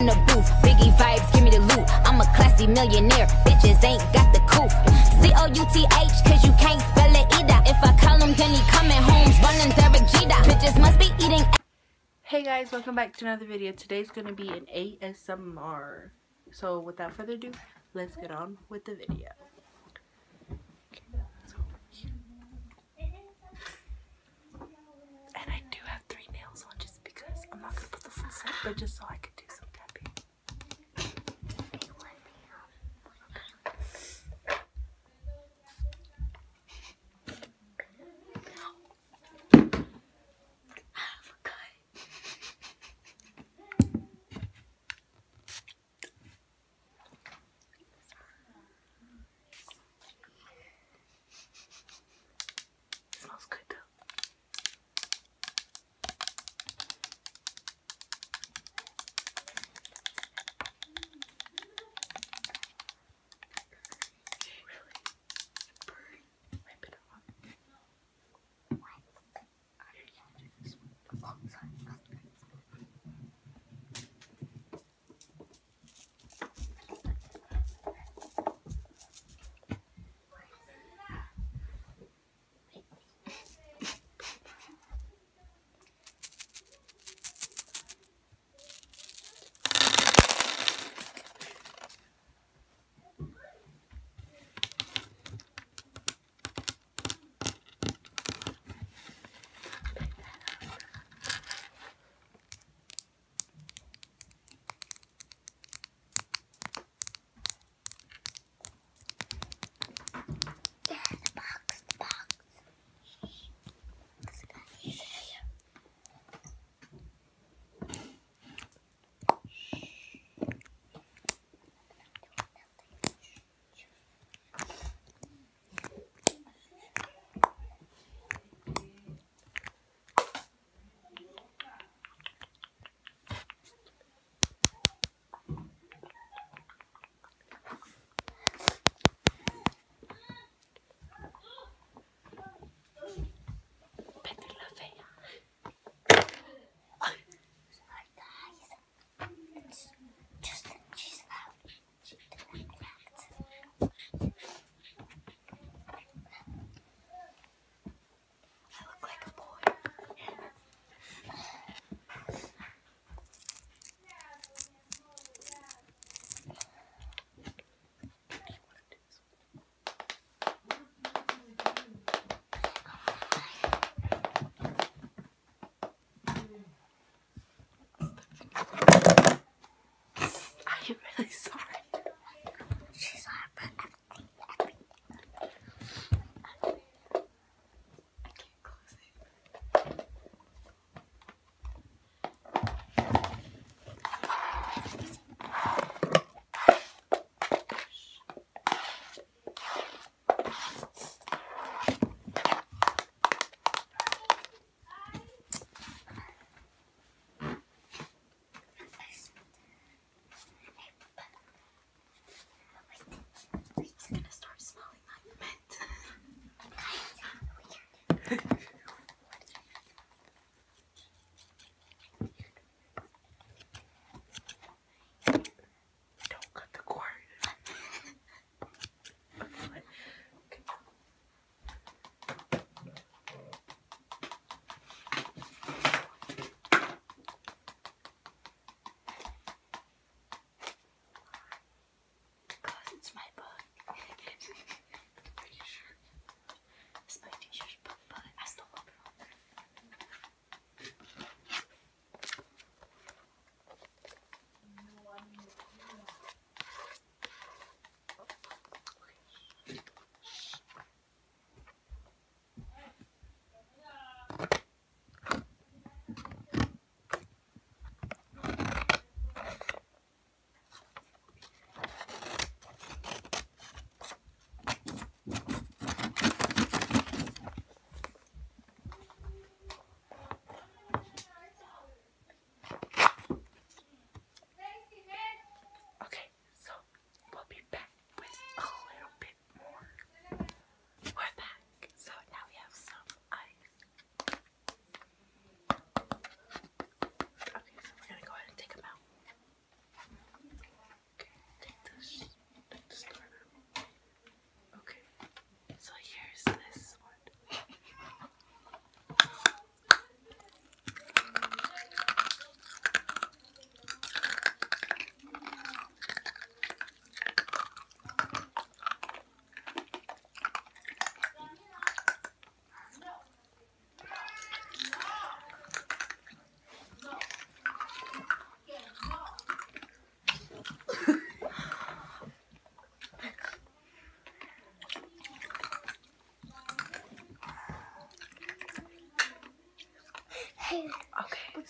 in the booth. Biggie vibes, give me the loot. I'm a classy millionaire. Bitches ain't got the coof. C O U T H, cause you can't spell it either. If I call him, then he coming home, running Derek. Bitches must be eating. Hey guys, welcome back to another video. Today's to be an ASMR. So without further ado, let's get on with the video. And I do have three nails on just because I'm not to put the full set, but just so I could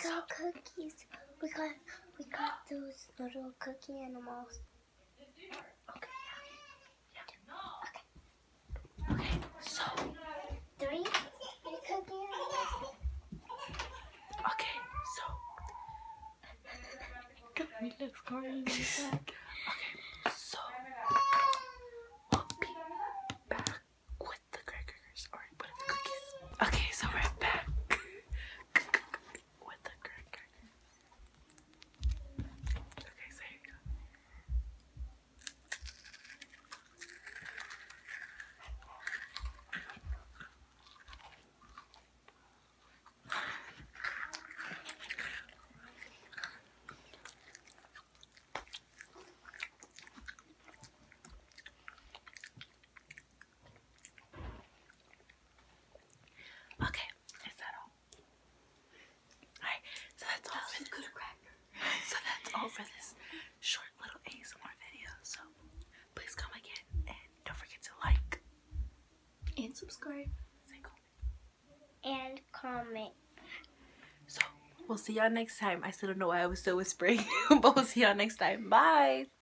some cookies. We got we got those little cookie animals. Okay. Yeah. Okay. So. Three, cookie animals. Okay. So. He looks corny. Okay. So. We'll be back with the crackers or with the cookies. Okay. So we're back with the crackers. Okay. So here you go. Okay, is that all? Alright, so that's all for this. So that's all for this short little ASMR video. So please come again and don't forget to like and subscribe. Say comment. And comment. So we'll see y'all next time. I still don't know why I was still whispering, but we'll see y'all next time. Bye.